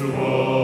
the world.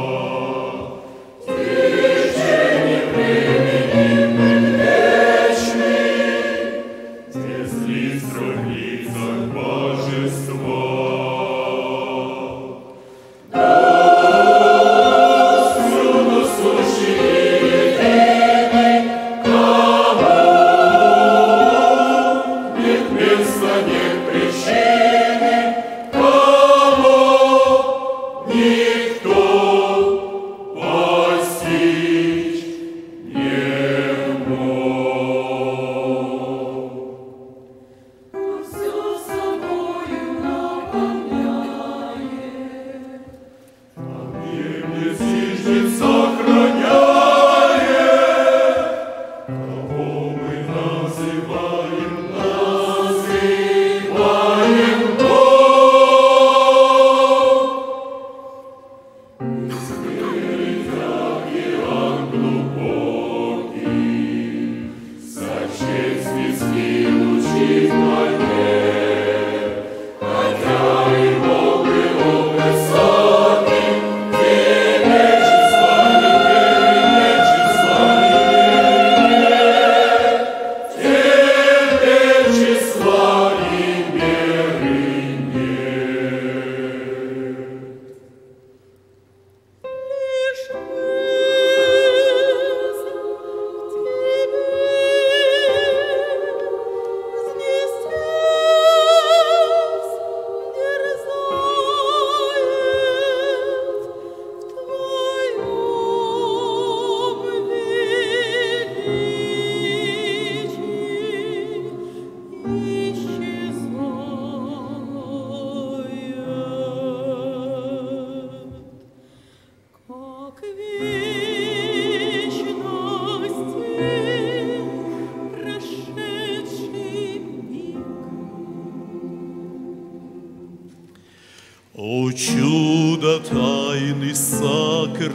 О чудо тайны сокровенной,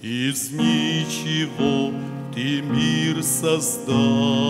Из ничего ты мир создал.